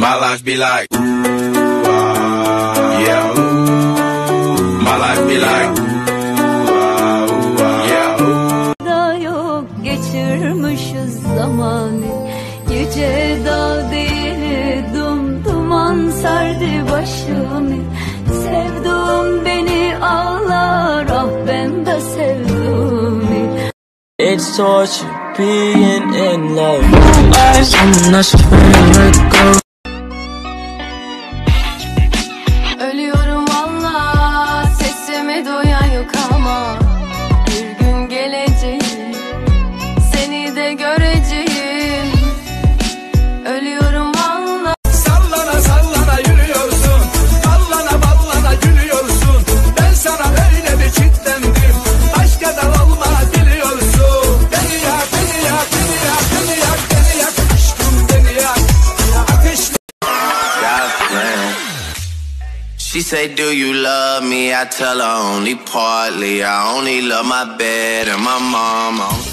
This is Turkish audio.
My life be like, ooh, ah, yeah, ooh. My life be like, ooh, ah, ooh, ah, yeah, ooh. da yok geçirmişiz zamanı Yüce dağ değil dum duman sardı başımı Sevduğum beni ağlar ah ben de sevduğumu It's torture being in love. I'm not sure where to go. She say, Do you love me? I tell her only partly. I only love my bed and my don't